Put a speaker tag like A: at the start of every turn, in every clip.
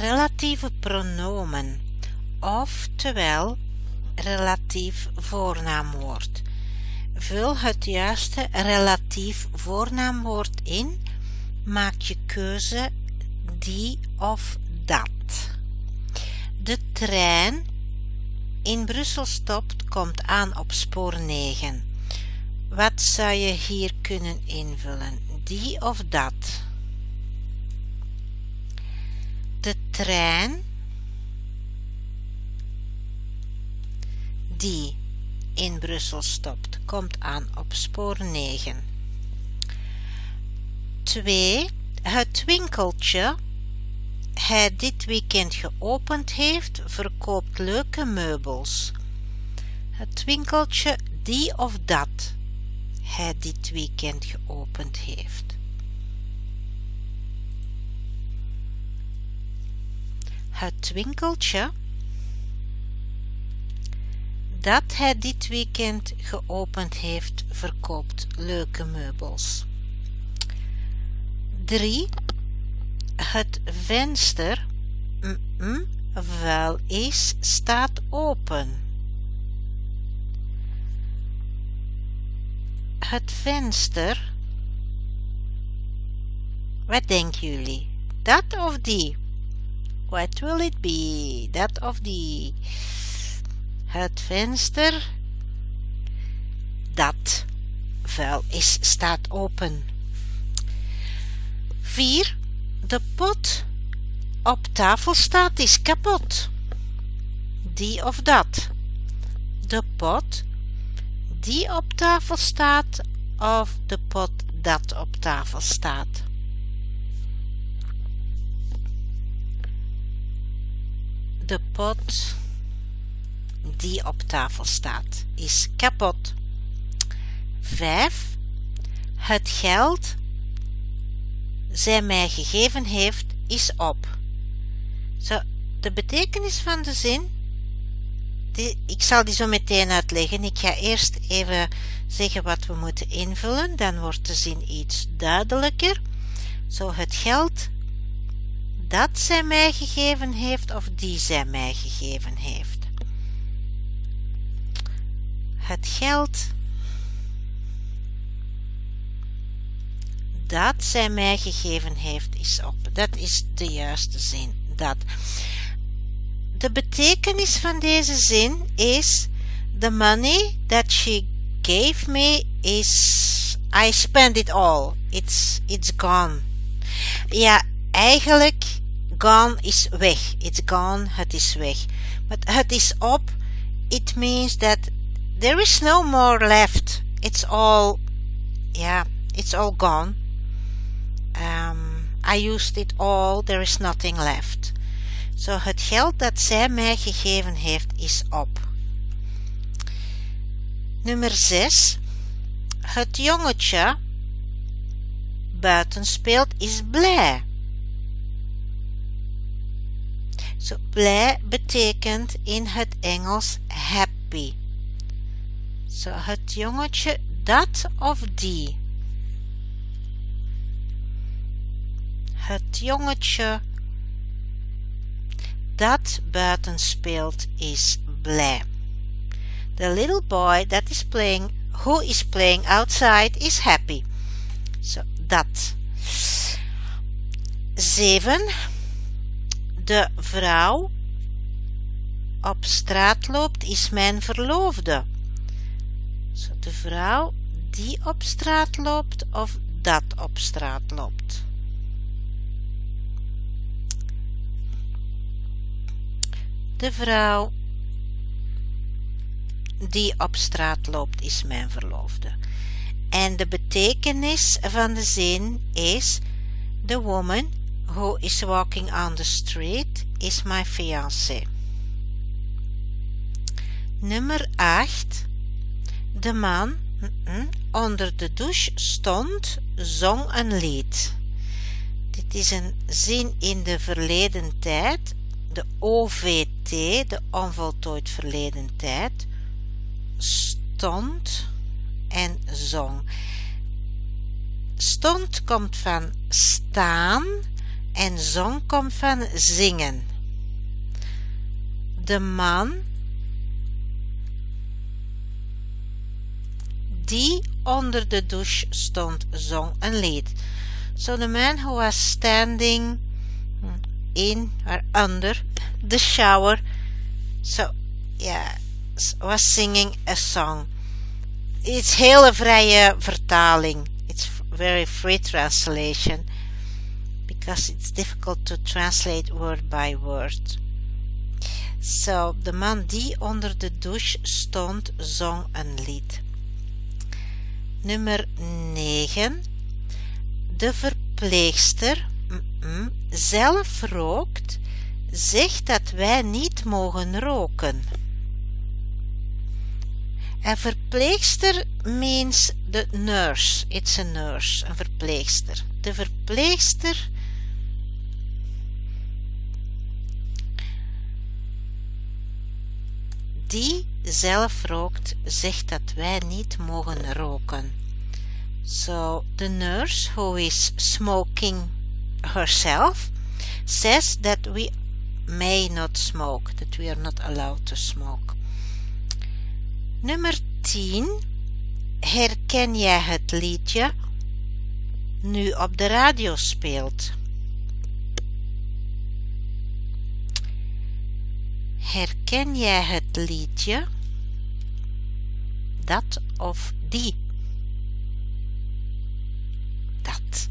A: relatieve pronomen, oftewel relatief voornaamwoord. Vul het juiste relatief voornaamwoord in, maak je keuze die of dat. De trein in Brussel stopt, komt aan op spoor 9. Wat zou je hier kunnen invullen? Die of dat? De trein die in Brussel stopt, komt aan op spoor 9. 2. Het winkeltje hij dit weekend geopend heeft, verkoopt leuke meubels. Het winkeltje die of dat hij dit weekend geopend heeft. Het winkeltje dat hij dit weekend geopend heeft, verkoopt leuke meubels. 3. Het venster wel is staat open. Het venster. Wat denken jullie? Dat of die? What will it be? Dat of die? Het venster. Dat vuil is staat open. 4. De pot op tafel staat is kapot. Die of dat. De pot die op tafel staat of de pot dat op tafel staat. De pot die op tafel staat is kapot. 5. Het geld zij mij gegeven heeft is op. Zo, de betekenis van de zin, die, ik zal die zo meteen uitleggen. Ik ga eerst even zeggen wat we moeten invullen, dan wordt de zin iets duidelijker. Zo, het geld dat zij mij gegeven heeft of die zij mij gegeven heeft. Het geld dat zij mij gegeven heeft is op. Dat is de juiste zin. Dat. De betekenis van deze zin is: The money that she gave me is. I spent it all. It's, it's gone. Ja, eigenlijk, gone is weg. It's gone, het is weg. Maar het is op. It means that there is no more left. It's all, yeah, it's all gone. Um, I used it all, there is nothing left. Zo, het geld dat zij mij gegeven heeft is op. Nummer 6. Het jongetje buiten speelt is blij. Zo, blij betekent in het Engels happy. Zo, het jongetje dat of die. Het jongetje dat buiten speelt is blij. The little boy that is playing, who is playing outside is happy. Zo, dat. 7. De vrouw op straat loopt is mijn verloofde. De vrouw die op straat loopt of dat op straat loopt. De vrouw die op straat loopt is mijn verloofde. En de betekenis van de zin is: The woman who is walking on the street is my fiancé. Nummer 8. De man onder de douche stond, zong een lied. Dit is een zin in de verleden tijd de OVT, de onvoltooid verleden tijd, stond en zong. Stond komt van staan En zong komt van zingen. De man die onder de douche stond zong een lied. So the man who was standing in or under the shower so yeah was singing a song. It's hele vrije vertaling. It's very free translation because it's difficult to translate word by word. So, de man die onder de douche stond, zong een lied. Nummer 9. De verpleegster zelf rookt, zegt dat wij niet mogen roken. Een verpleegster means the nurse. It's a nurse, een verpleegster. De verpleegster die zelf rookt, zegt dat wij niet mogen roken. So the nurse who is smoking herself says that we may not smoke, that we are not allowed to smoke. Nummer 10. Herken jij het liedje nu op de radio speelt? Herken jij het liedje? Dat of die? Dat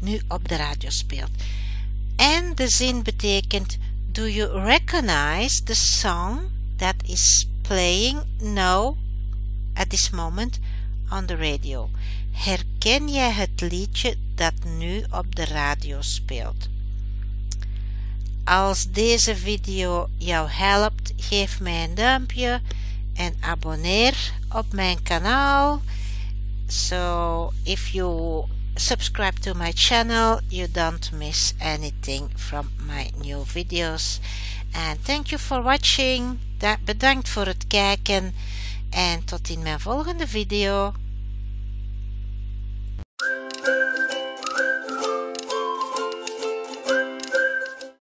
A: nu op de radio speelt. En de zin betekent: Do you recognize the song that is playing now at this moment on the radio? Herken jij het liedje dat nu op de radio speelt? Als deze video jou helpt, geef mij een duimpje en abonneer op mijn kanaal. So if you subscribe to my channel, you don't miss anything from my new videos. And thank you for watching. Bedankt voor het kijken en tot in mijn volgende video.